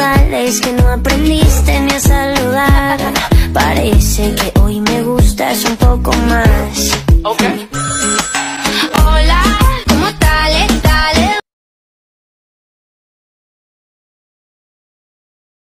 tus modales que no aprendiste ni a saludar. Parece que hoy me gustas un poco más. Okay.